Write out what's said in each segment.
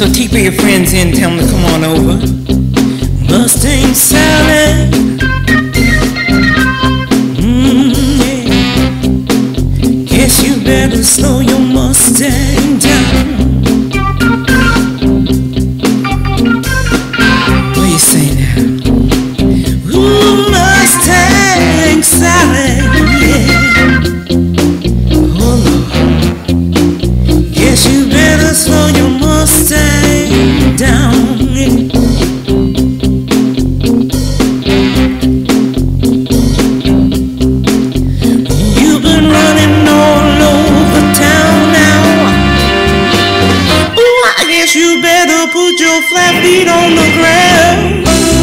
So keep your friends in, tell them to come on over. Mustang Sally. Mm, yeah. Guess you better slow your Mustang down. You better put your flat feet on the ground.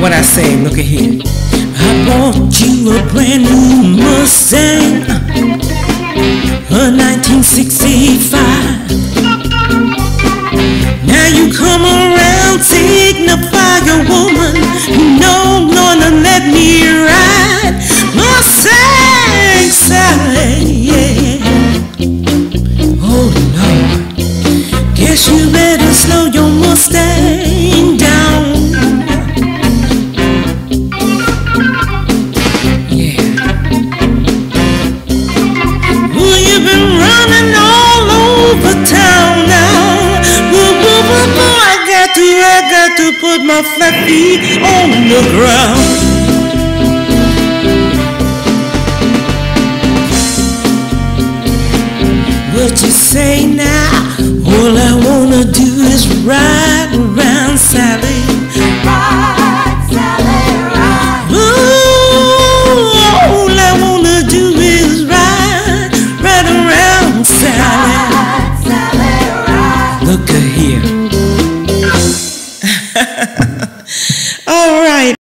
What I say, look at here. I bought you a brand new Mustang, a 1965. Guess you better slow your Mustang down. Yeah. Well, you've been running all over town now. Well, well, well, well, I got to, I got to put my flat feet on the ground. What you say now?